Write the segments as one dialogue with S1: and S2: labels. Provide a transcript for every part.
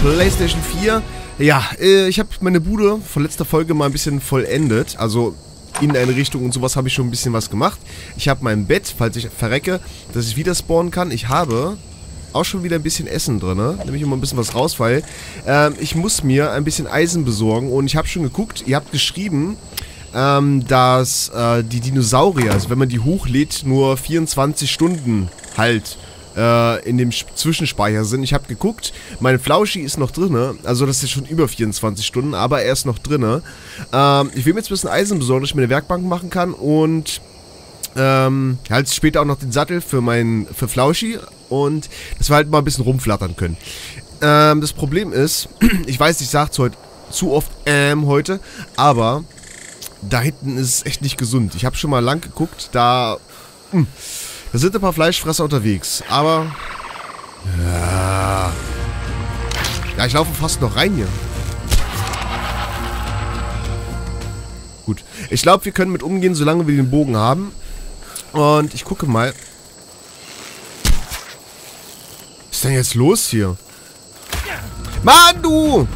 S1: PlayStation 4. Ja, äh, ich habe meine Bude von letzter Folge mal ein bisschen vollendet. Also in eine Richtung und sowas habe ich schon ein bisschen was gemacht. Ich habe mein Bett, falls ich verrecke, dass ich wieder spawnen kann. Ich habe auch schon wieder ein bisschen Essen drin. Ne? Nehme ich immer ein bisschen was raus, weil ähm, ich muss mir ein bisschen Eisen besorgen. Und ich habe schon geguckt, ihr habt geschrieben, ähm, dass äh, die Dinosaurier, also wenn man die hochlädt, nur 24 Stunden halt äh, in dem Zwischenspeicher sind. Ich habe geguckt, mein Flauschi ist noch drin, also das ist schon über 24 Stunden, aber er ist noch drin. Ähm, ich will mir jetzt ein bisschen Eisen besorgen, dass ich mir eine Werkbank machen kann und ähm, halt später auch noch den Sattel für mein für Flauschi und dass wir halt mal ein bisschen rumflattern können. Ähm, das Problem ist, ich weiß, ich sage heute zu oft ähm heute, aber da hinten ist es echt nicht gesund. Ich habe schon mal lang geguckt, da mh, hm, da sind ein paar Fleischfresser unterwegs, aber... Ja... Ja, ich laufe fast noch rein hier. Gut. Ich glaube, wir können mit umgehen, solange wir den Bogen haben. Und ich gucke mal. Was ist denn jetzt los hier? Mann, du!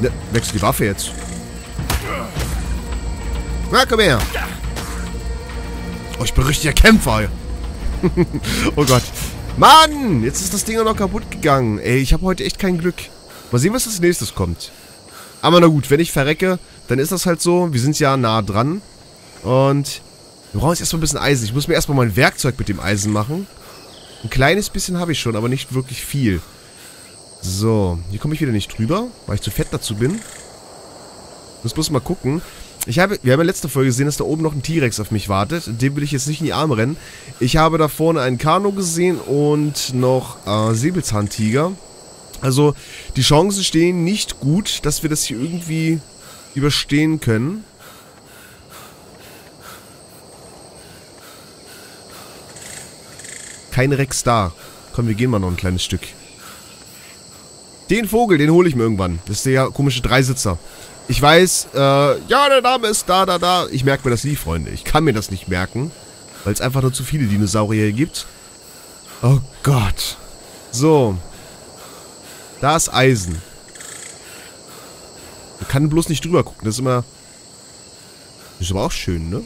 S1: Ne, wechsel die Waffe jetzt. Na, komm her. Oh, ich bin richtiger Kämpfer. oh Gott. Mann, jetzt ist das Ding noch kaputt gegangen. Ey, ich habe heute echt kein Glück. Mal sehen, was als nächstes kommt. Aber na gut, wenn ich verrecke, dann ist das halt so. Wir sind ja nah dran. Und wir brauchen jetzt erstmal ein bisschen Eisen. Ich muss mir erstmal mein Werkzeug mit dem Eisen machen. Ein kleines bisschen habe ich schon, aber nicht wirklich viel. So, hier komme ich wieder nicht drüber, weil ich zu fett dazu bin. Muss bloß mal gucken. Ich habe, wir haben in letzter Folge gesehen, dass da oben noch ein T-Rex auf mich wartet. Dem will ich jetzt nicht in die Arme rennen. Ich habe da vorne einen Kano gesehen und noch äh, Säbelzahntiger. Also, die Chancen stehen nicht gut, dass wir das hier irgendwie überstehen können. Kein Rex da. Komm, wir gehen mal noch ein kleines Stück. Den Vogel, den hole ich mir irgendwann. Das ist der komische Dreisitzer. Ich weiß, äh, ja, der Name ist da, da, da. Ich merke mir das nie, Freunde. Ich kann mir das nicht merken, weil es einfach nur zu viele Dinosaurier gibt. Oh Gott. So. Da ist Eisen. Man kann bloß nicht drüber gucken. Das ist immer... Das ist aber auch schön, ne?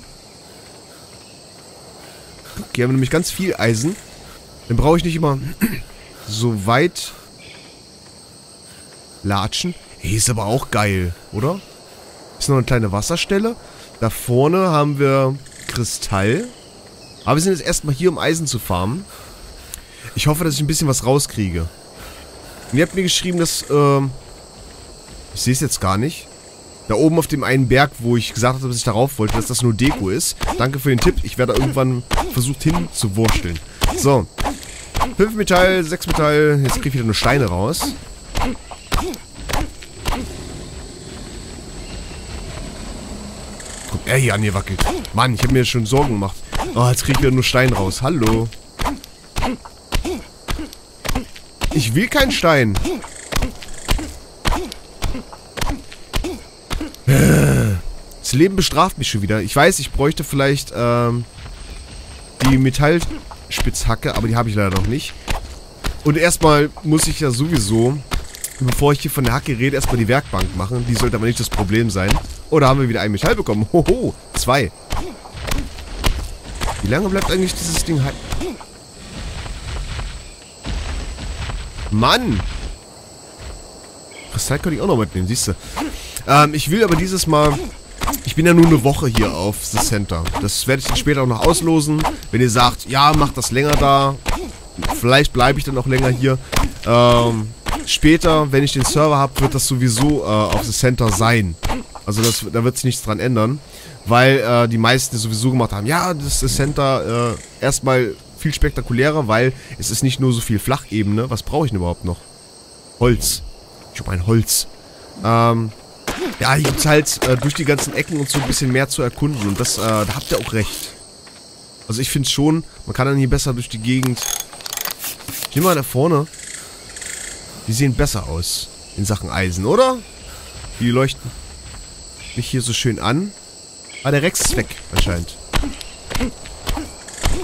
S1: Guck, hier haben wir nämlich ganz viel Eisen. Dann brauche ich nicht immer so weit latschen. Hey, ist aber auch geil, oder? Ist noch eine kleine Wasserstelle. Da vorne haben wir Kristall. Aber wir sind jetzt erstmal hier, um Eisen zu farmen. Ich hoffe, dass ich ein bisschen was rauskriege. Und ihr habt mir geschrieben, dass, ähm... Ich sehe es jetzt gar nicht. Da oben auf dem einen Berg, wo ich gesagt habe, dass ich darauf wollte, dass das nur Deko ist. Danke für den Tipp. Ich werde irgendwann versucht hinzuwursteln. So. 5 Metall, 6 Metall. Jetzt kriege ich wieder nur Steine raus. Er hier angewackelt. Mann, ich habe mir schon Sorgen gemacht. Oh, jetzt kriege ich nur Stein raus. Hallo. Ich will keinen Stein. Das Leben bestraft mich schon wieder. Ich weiß, ich bräuchte vielleicht ähm, die Metallspitzhacke, aber die habe ich leider noch nicht. Und erstmal muss ich ja sowieso, bevor ich hier von der Hacke rede, erstmal die Werkbank machen. Die sollte aber nicht das Problem sein. Oder haben wir wieder ein Metall bekommen? Hoho, zwei. Wie lange bleibt eigentlich dieses Ding halt? Mann! Kristall kann ich auch noch mitnehmen, siehst du. Ähm, ich will aber dieses Mal... Ich bin ja nur eine Woche hier auf The Center. Das werde ich dann später auch noch auslosen. Wenn ihr sagt, ja, macht das länger da. Vielleicht bleibe ich dann auch länger hier. Ähm, später, wenn ich den Server habe, wird das sowieso äh, auf The Center sein. Also das, da wird sich nichts dran ändern. Weil äh, die meisten sowieso gemacht haben, ja, das ist Center äh, erstmal viel spektakulärer, weil es ist nicht nur so viel Flachebene. Was brauche ich denn überhaupt noch? Holz. Ich habe ein Holz. Ähm, ja, hier gibt es halt äh, durch die ganzen Ecken und so ein bisschen mehr zu erkunden. Und das, äh, da habt ihr auch recht. Also ich finde schon, man kann dann hier besser durch die Gegend... Hier mal da vorne. Die sehen besser aus in Sachen Eisen, oder? Die leuchten mich hier so schön an. Ah, der Rex ist weg, anscheinend.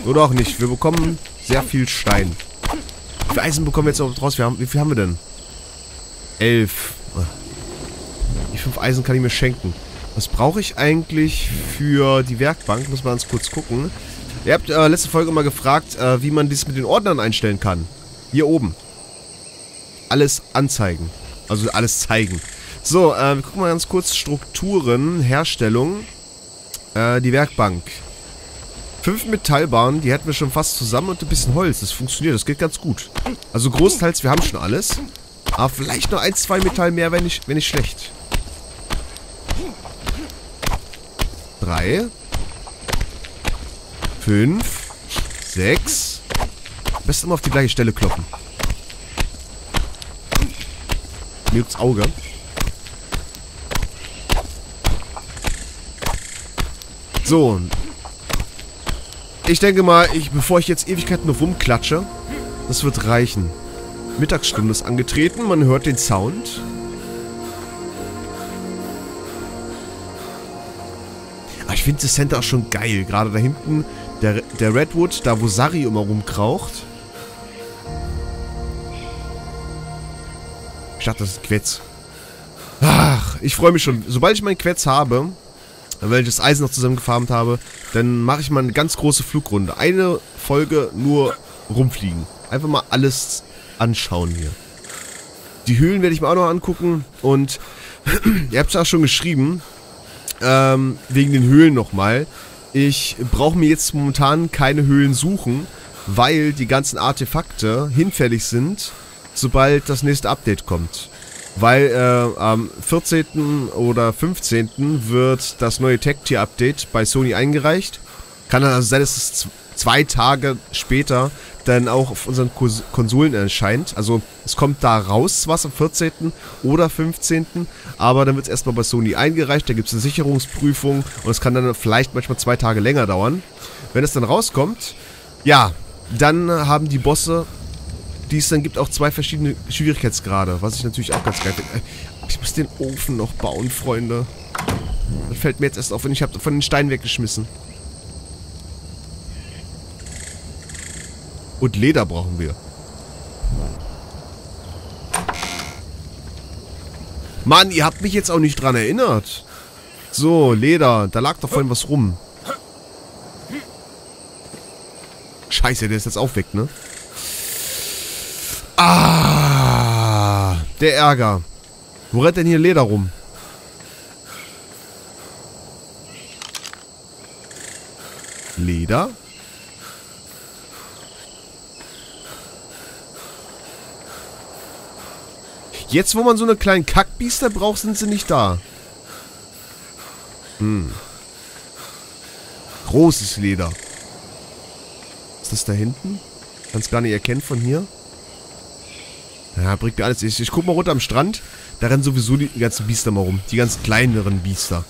S1: Oder auch nicht. Wir bekommen sehr viel Stein. Wie viel Eisen bekommen wir jetzt noch draus? Wir haben, wie viel haben wir denn? Elf. Die fünf Eisen kann ich mir schenken. Was brauche ich eigentlich für die Werkbank? Muss man ganz kurz gucken. Ihr habt äh, letzte Folge mal gefragt, äh, wie man dies mit den Ordnern einstellen kann. Hier oben. Alles anzeigen. Also alles zeigen. So, äh, wir gucken mal ganz kurz. Strukturen, Herstellung. Äh, die Werkbank. Fünf Metallbahnen, die hätten wir schon fast zusammen und ein bisschen Holz. Das funktioniert, das geht ganz gut. Also großteils, wir haben schon alles. Aber vielleicht noch ein, zwei Metall mehr wäre nicht, wär nicht schlecht. Drei. Fünf. Sechs. Am besten immer auf die gleiche Stelle kloppen. Mir juckt's Auge. So. Ich denke mal, ich, bevor ich jetzt Ewigkeiten rumklatsche, das wird reichen. Mittagsstunde ist angetreten, man hört den Sound. Aber ah, ich finde das Center auch schon geil. Gerade da hinten, der, der Redwood, da wo Sari immer rumkraucht. Ich dachte, das ist Quetz. Ach, ich freue mich schon. Sobald ich meinen Quetz habe, weil ich das Eisen noch zusammengefarmt habe, dann mache ich mal eine ganz große Flugrunde. Eine Folge nur rumfliegen. Einfach mal alles anschauen hier. Die Höhlen werde ich mir auch noch angucken und ihr habt es auch schon geschrieben, ähm, wegen den Höhlen nochmal. Ich brauche mir jetzt momentan keine Höhlen suchen, weil die ganzen Artefakte hinfällig sind, sobald das nächste Update kommt. Weil äh, am 14. oder 15. wird das neue Tech-Tier-Update bei Sony eingereicht. Kann also sein, dass es zwei Tage später dann auch auf unseren Konsolen erscheint. Also es kommt da raus, was am 14. oder 15. Aber dann wird es erstmal bei Sony eingereicht, da gibt es eine Sicherungsprüfung und es kann dann vielleicht manchmal zwei Tage länger dauern. Wenn es dann rauskommt, ja, dann haben die Bosse die es dann gibt, auch zwei verschiedene Schwierigkeitsgrade, was ich natürlich auch ganz geil finde. Äh, ich muss den Ofen noch bauen, Freunde. Das fällt mir jetzt erst auf, wenn ich habe von den Steinen weggeschmissen. Und Leder brauchen wir. Mann, ihr habt mich jetzt auch nicht dran erinnert. So, Leder. Da lag doch vorhin was rum. Scheiße, der ist jetzt auch weg, ne? Ah, der Ärger. Wo rennt denn hier Leder rum? Leder? Jetzt, wo man so eine kleinen Kackbiester braucht, sind sie nicht da. Hm. Großes Leder. Ist das da hinten? Kannst gar nicht erkennen von hier. Ja, bringt mir alles. Ich, ich guck mal runter am Strand. Da rennen sowieso die ganzen Biester mal rum. Die ganz kleineren Biester.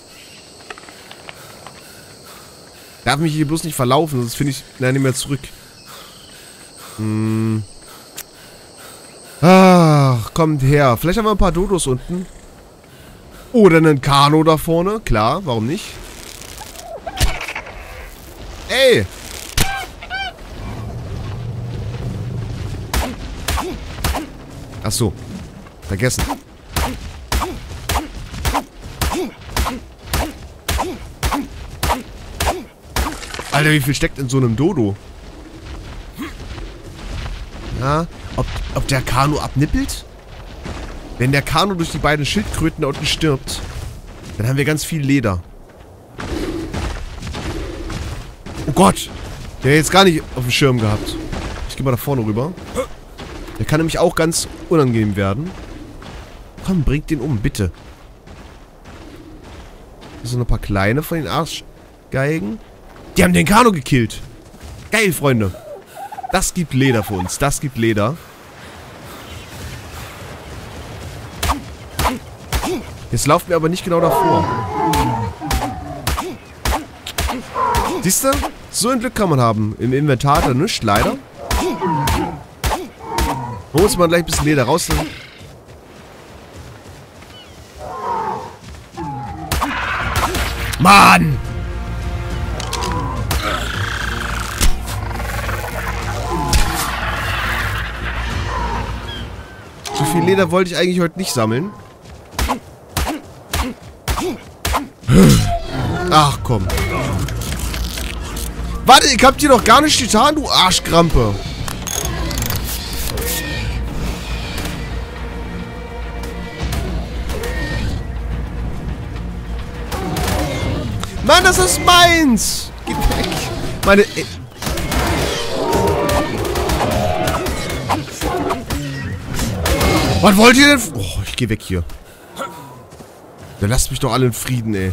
S1: Darf mich hier bloß nicht verlaufen, sonst finde ich... Nein, nicht mehr zurück. Hm. Ach, kommt her. Vielleicht haben wir ein paar Dodos unten. Oder einen Kano da vorne. Klar, warum nicht? Ey! Ach so. Vergessen. Alter, wie viel steckt in so einem Dodo? Ja, ob, ob der Kanu abnippelt? Wenn der Kanu durch die beiden Schildkröten da unten stirbt, dann haben wir ganz viel Leder. Oh Gott! Der hat jetzt gar nicht auf dem Schirm gehabt. Ich gehe mal da vorne rüber. Der kann nämlich auch ganz unangenehm werden. Komm, bringt den um, bitte. Hier sind noch ein paar kleine von den Arschgeigen. Die haben den Kano gekillt. Geil, Freunde. Das gibt Leder für uns. Das gibt Leder. Jetzt laufen wir aber nicht genau davor. Siehst du? So ein Glück kann man haben. Im Inventar hat er nichts, leider. Man muss mal gleich ein bisschen Leder raus. Mann! viel Leder wollte ich eigentlich heute nicht sammeln. Ach komm. Warte, ich hab dir doch gar nicht getan, du Arschkrampe. Mann, das ist meins! Geh weg! Meine... Ey. Was wollt ihr denn? Oh, ich geh weg hier. Dann lasst mich doch alle in Frieden, ey.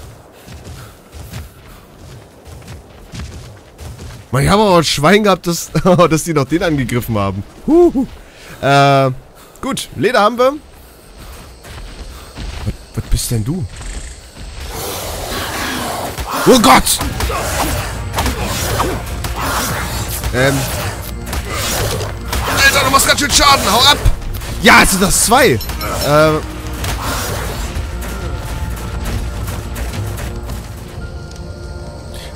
S1: Man, ich habe aber ein Schwein gehabt, dass, dass die noch den angegriffen haben. Huhu. Äh, gut, Leder haben wir. Was, was bist denn du? Oh Gott! Ähm. Alter, du machst ganz schön Schaden. Hau ab! Ja, jetzt sind das zwei. Äh.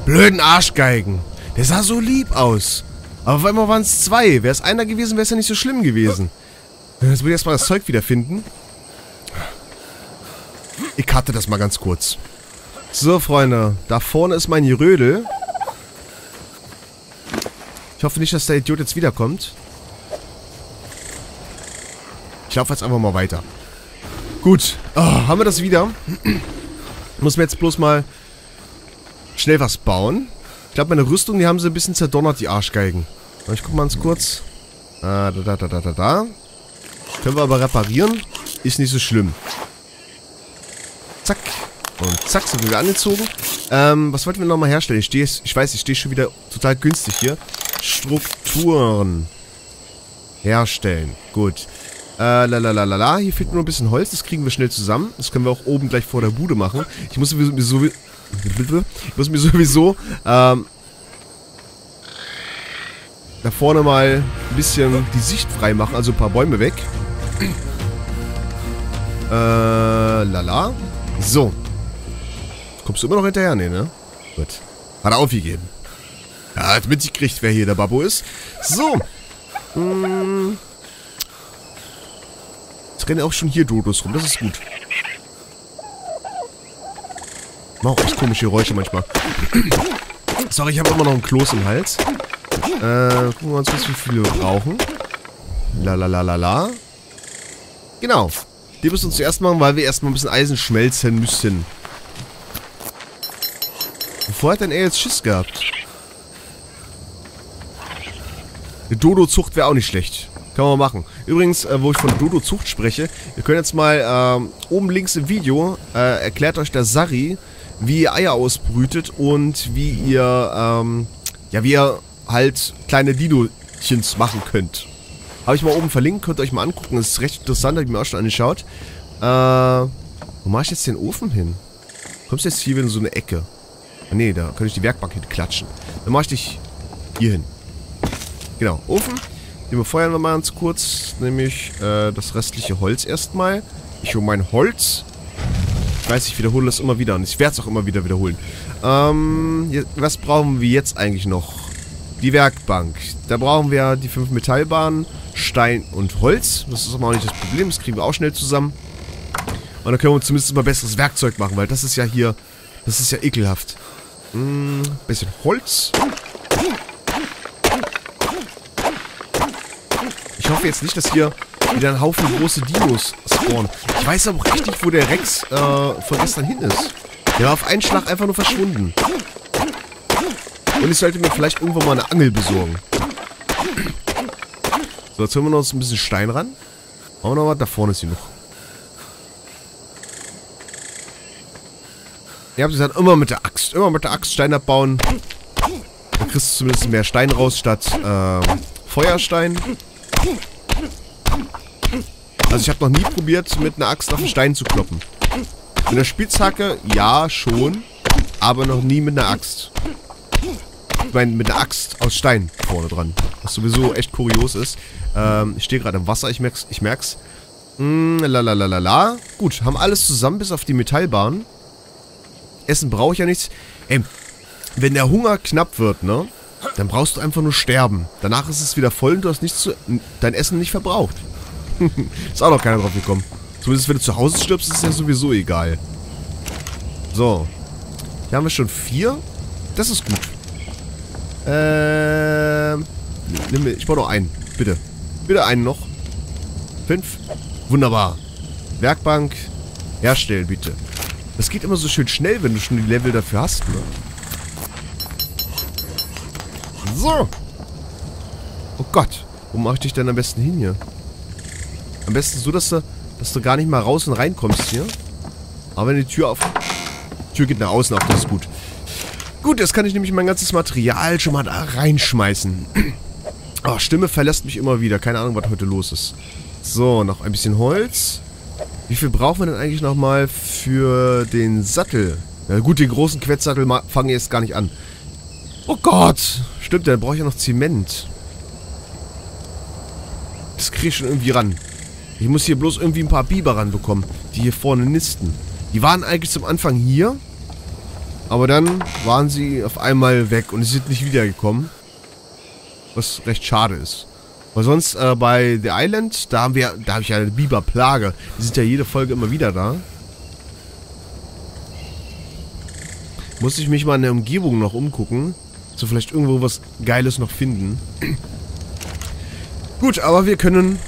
S1: Blöden Arschgeigen. Der sah so lieb aus. Aber auf einmal waren es zwei. Wäre es einer gewesen, wäre es ja nicht so schlimm gewesen. Jetzt muss ich erstmal das Zeug wiederfinden. Ich hatte das mal ganz kurz. So, Freunde. Da vorne ist mein Gerödel. Ich hoffe nicht, dass der Idiot jetzt wiederkommt. Ich laufe jetzt einfach mal weiter. Gut. Oh, haben wir das wieder? Muss mir jetzt bloß mal schnell was bauen. Ich glaube, meine Rüstung, die haben sie ein bisschen zerdonnert, die Arschgeigen. Ich guck mal ganz kurz. Ah, da, da, da, da, da, da. Können wir aber reparieren. Ist nicht so schlimm. Zack. Und zack, sind wir wieder angezogen. Ähm, was wollten wir nochmal herstellen? Ich, stehe, ich weiß, ich stehe schon wieder total günstig hier. Strukturen. Herstellen. Gut. Äh, lalalala. Hier fehlt nur ein bisschen Holz. Das kriegen wir schnell zusammen. Das können wir auch oben gleich vor der Bude machen. Ich muss sowieso... Ich muss mir sowieso... Ähm, da vorne mal ein bisschen die Sicht frei machen. Also ein paar Bäume weg. Äh, lala. So. Kommst du immer noch hinterher? Nee, ne? Gut. Hat er aufgegeben. Er hat mitgekriegt, wer hier der Babbo ist. So. Hm. Jetzt rennen auch schon hier Dodos rum. Das ist gut. Mach auch komische Geräusche manchmal. Sorry, ich habe immer noch einen Kloß im Hals. Äh, gucken wir uns kurz, wie viele wir brauchen. Lalalala. Genau. Die müssen wir zuerst machen, weil wir erstmal ein bisschen Eisen schmelzen müssen. Wovor hat denn er jetzt Schiss gehabt? Eine Dodo-Zucht wäre auch nicht schlecht. Kann man machen. Übrigens, äh, wo ich von Dodo-Zucht spreche, ihr könnt jetzt mal ähm, oben links im Video, äh, erklärt euch der Sari, wie ihr Eier ausbrütet und wie ihr, ähm, ja, wie ihr halt kleine Dinochens machen könnt. Habe ich mal oben verlinkt, könnt ihr euch mal angucken. Das ist recht interessant, habe ich mir auch schon angeschaut. Äh, wo mache ich jetzt den Ofen hin? Kommst du jetzt hier wieder in so eine Ecke? Nee, da könnte ich die Werkbank hinklatschen. Dann mache ich dich hier hin. Genau, Ofen. Den befeuern wir mal ganz kurz. Nämlich äh, das restliche Holz erstmal. Ich hole mein Holz. Ich weiß, ich wiederhole das immer wieder und ich werde es auch immer wieder wiederholen. Ähm, was brauchen wir jetzt eigentlich noch? Die Werkbank. Da brauchen wir die fünf Metallbahnen, Stein und Holz. Das ist aber auch nicht das Problem. Das kriegen wir auch schnell zusammen. Und dann können wir zumindest mal besseres Werkzeug machen, weil das ist ja hier... Das ist ja ekelhaft. Hm, bisschen Holz. Ich hoffe jetzt nicht, dass hier wieder ein Haufen große Dinos spawnen. Ich weiß aber auch echt nicht, wo der Rex äh, von gestern hin ist. Der war auf einen Schlag einfach nur verschwunden. Und ich sollte mir vielleicht irgendwann mal eine Angel besorgen. So, jetzt holen wir noch ein bisschen Stein ran. Wir noch was? Da vorne ist sie noch. Ihr habt gesagt, immer mit der Axt. Immer mit der Axt Stein abbauen. Dann kriegst du zumindest mehr Stein raus statt ähm, Feuerstein. Also ich habe noch nie probiert, mit einer Axt auf einen Stein zu kloppen. Mit einer Spitzhacke, ja, schon. Aber noch nie mit einer Axt. Ich meine, mit einer Axt aus Stein vorne dran. Was sowieso echt kurios ist. Ähm, ich stehe gerade im Wasser, ich merk's. Ich merk's. Mm, lalalala. Gut, haben alles zusammen, bis auf die Metallbahn. Essen brauche ich ja nichts. Ey, wenn der Hunger knapp wird, ne? Dann brauchst du einfach nur sterben. Danach ist es wieder voll und du hast nichts zu, dein Essen nicht verbraucht. ist auch noch keiner drauf gekommen. Zumindest wenn du zu Hause stirbst, ist es ja sowieso egal. So. Hier haben wir schon vier. Das ist gut. Ähm. Nimm mir, ich brauche noch einen. Bitte. Bitte einen noch. Fünf. Wunderbar. Werkbank. Herstellen, bitte. Das geht immer so schön schnell, wenn du schon die Level dafür hast, ne? So. Oh Gott. Wo mache ich dich denn am besten hin hier? Am besten so, dass du, dass du gar nicht mal raus und reinkommst hier. Aber wenn die Tür auf... Die Tür geht nach außen auf, das ist gut. Gut, jetzt kann ich nämlich mein ganzes Material schon mal da reinschmeißen. Oh, Stimme verlässt mich immer wieder. Keine Ahnung, was heute los ist. So, noch ein bisschen Holz. Wie viel brauchen wir denn eigentlich nochmal für den Sattel? Na gut, den großen Quetzsattel fangen jetzt gar nicht an. Oh Gott! Stimmt, dann brauche ich ja noch Zement. Das kriege ich schon irgendwie ran. Ich muss hier bloß irgendwie ein paar Biber ranbekommen, die hier vorne nisten. Die waren eigentlich zum Anfang hier. Aber dann waren sie auf einmal weg und sind nicht wiedergekommen. Was recht schade ist. Weil sonst äh, bei The Island, da haben wir, da habe ich ja eine Biberplage. Die sind ja jede Folge immer wieder da. Muss ich mich mal in der Umgebung noch umgucken. So vielleicht irgendwo was Geiles noch finden. Gut, aber wir können...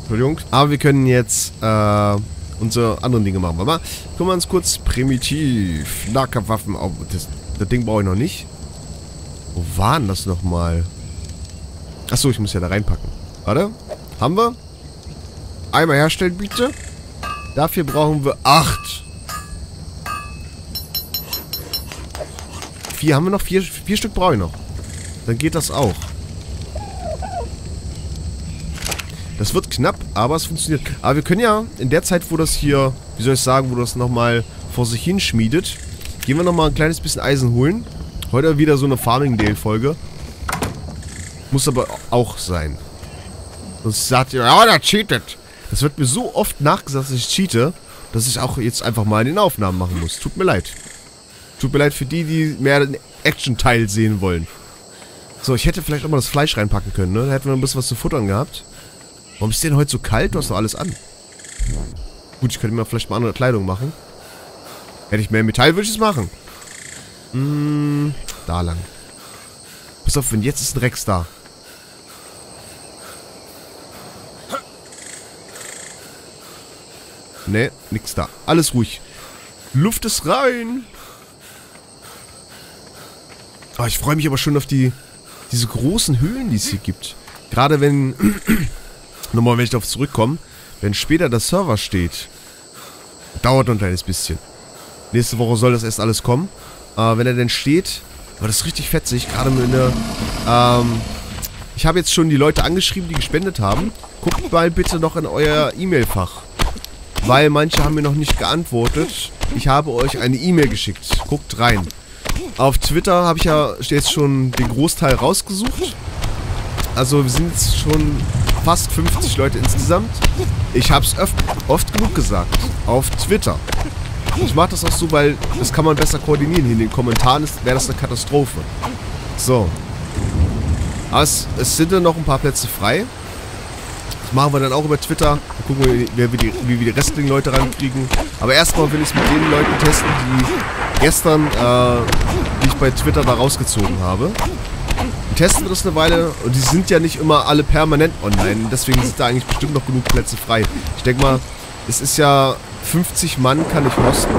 S1: Entschuldigung. Aber wir können jetzt äh, unsere anderen Dinge machen. Warte mal. Gucken wir uns kurz primitiv. Nahkampfwaffen. Oh, das, das Ding brauche ich noch nicht. Wo waren das nochmal? Achso, ich muss ja da reinpacken. Warte. Haben wir? Einmal herstellen, bitte. Dafür brauchen wir acht. Vier haben wir noch. Vier, vier Stück brauche ich noch. Dann geht das auch. Das wird knapp, aber es funktioniert. Aber wir können ja in der Zeit, wo das hier, wie soll ich sagen, wo das nochmal vor sich hin schmiedet, gehen wir nochmal ein kleines bisschen Eisen holen. Heute wieder so eine Farming-Dale-Folge. Muss aber auch sein. Sonst sagt ihr, ja, der cheatet. Das wird mir so oft nachgesagt, dass ich cheate, dass ich auch jetzt einfach mal in den Aufnahmen machen muss. Tut mir leid. Tut mir leid für die, die mehr den Action-Teil sehen wollen. So, ich hätte vielleicht auch mal das Fleisch reinpacken können, ne? Da hätten wir ein bisschen was zu futtern gehabt. Warum ist denn heute so kalt? Du hast doch alles an. Gut, ich könnte mir vielleicht mal andere Kleidung machen. Hätte ich mehr Metall, würde ich es machen. Hm, da lang. Pass auf, wenn jetzt ist ein Rex da. Ne, nix da. Alles ruhig. Luft ist rein. Oh, ich freue mich aber schon auf die diese großen Höhlen, die es hier gibt. Gerade wenn Nochmal, wenn ich darauf zurückkomme, wenn später der Server steht, dauert noch ein kleines bisschen. Nächste Woche soll das erst alles kommen. Äh, wenn er denn steht, war das richtig fetzig, gerade mit einer, ähm, ich habe jetzt schon die Leute angeschrieben, die gespendet haben. Guckt mal bitte noch in euer E-Mail-Fach. Weil manche haben mir noch nicht geantwortet. Ich habe euch eine E-Mail geschickt. Guckt rein. Auf Twitter habe ich ja jetzt schon den Großteil rausgesucht. Also wir sind schon fast 50 Leute insgesamt. Ich habe es oft genug gesagt. Auf Twitter. Ich mache das auch so, weil das kann man besser koordinieren. in den Kommentaren wäre das eine Katastrophe. So. Aber es, es sind dann noch ein paar Plätze frei. Das machen wir dann auch über Twitter. Dann gucken wir, wie wir die, wie wir die restlichen Leute rankriegen. Aber erstmal will ich es mit den Leuten testen, die gestern, äh, die ich bei Twitter da rausgezogen habe testen wir das eine Weile und die sind ja nicht immer alle permanent online. Deswegen sind da eigentlich bestimmt noch genug Plätze frei. Ich denke mal, es ist ja 50 Mann kann ich hosten.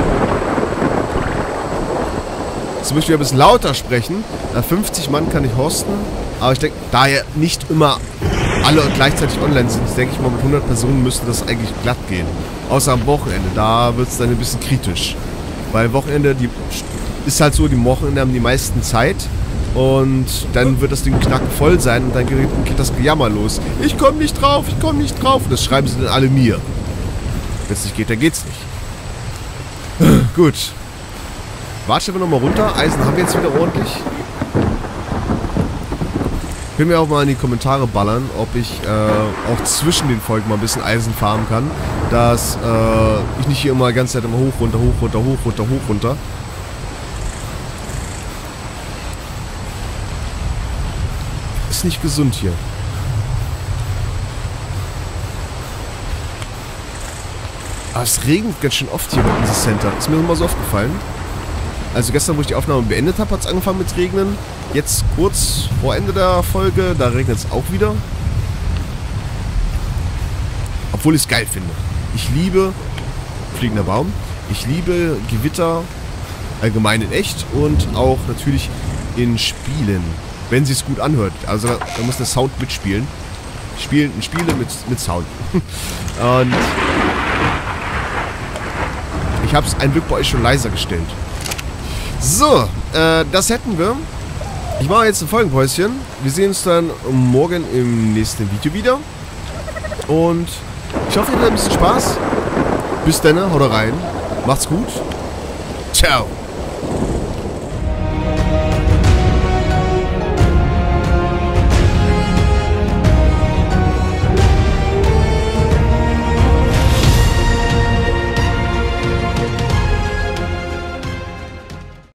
S1: Jetzt möchte ich ein bisschen lauter sprechen. 50 Mann kann ich hosten. Aber ich denke, da ja nicht immer alle gleichzeitig online sind, denke ich mal, mit 100 Personen müsste das eigentlich glatt gehen. Außer am Wochenende. Da wird es dann ein bisschen kritisch. Weil Wochenende, die ist halt so, die Wochenende haben die meisten Zeit. Und dann wird das Ding knackenvoll sein und dann geht, das Gejammer los. Ich komme nicht drauf, ich komme nicht drauf. Und das schreiben sie dann alle mir. Wenn es nicht geht, dann geht's nicht. Gut. Warte wir nochmal runter. Eisen haben wir jetzt wieder ordentlich. Können wir auch mal in die Kommentare ballern, ob ich äh, auch zwischen den Folgen mal ein bisschen Eisen farmen kann. Dass äh, ich nicht hier immer die ganze Zeit immer hoch, runter, hoch, runter, hoch, runter, hoch, runter. ist nicht gesund hier. Aber es regnet ganz schön oft hier bei diesem Center. Ist mir immer so aufgefallen. Also gestern, wo ich die Aufnahme beendet habe, hat es angefangen mit Regnen. Jetzt kurz vor Ende der Folge, da regnet es auch wieder. Obwohl ich es geil finde. Ich liebe fliegender Baum. Ich liebe Gewitter allgemein in echt und auch natürlich in Spielen, wenn sie es gut anhört. Also da, da muss der Sound mitspielen. Spielen, Spiele mit, mit Sound. und ich habe es ein Glück bei euch schon leiser gestellt. So, äh, das hätten wir. Ich mache jetzt ein Folgenpäuschen. Wir sehen uns dann morgen im nächsten Video wieder. Und ich hoffe, ihr habt ein bisschen Spaß. Bis dann, haut rein. Macht's gut. Ciao.